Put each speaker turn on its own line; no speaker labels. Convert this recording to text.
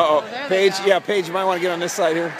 Uh oh, Paige. Yeah, Paige, you might want to get on this side here.